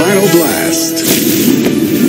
Final Blast.